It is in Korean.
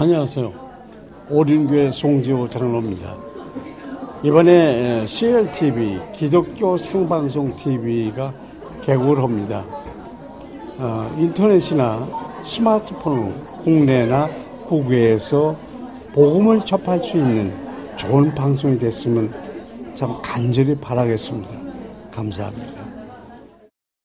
안녕하세요. 오륜교회 송지호 장로입니다. 이번에 예, CLTV 기독교 생방송 TV가 개국을 합니다. 어, 인터넷이나 스마트폰으로 국내나 국외에서 복음을 접할 수 있는 좋은 방송이 됐으면 참 간절히 바라겠습니다. 감사합니다.